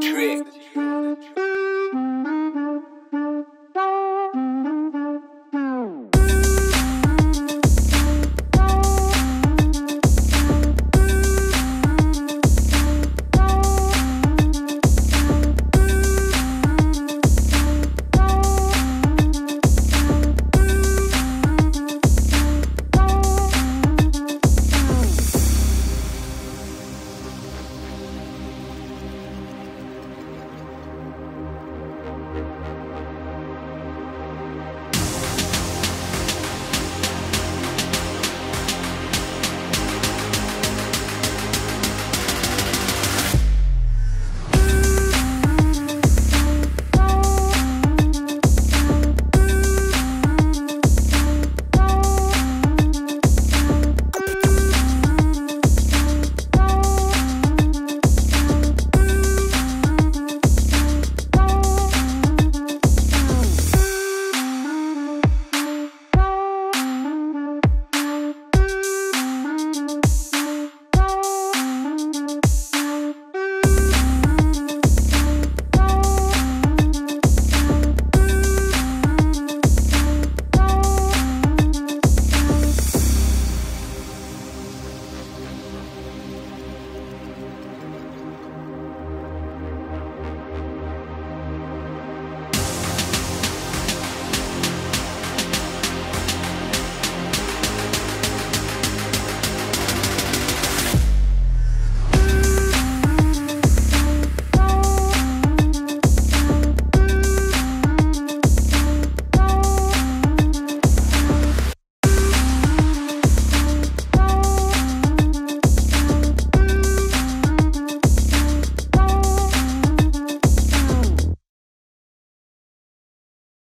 trick.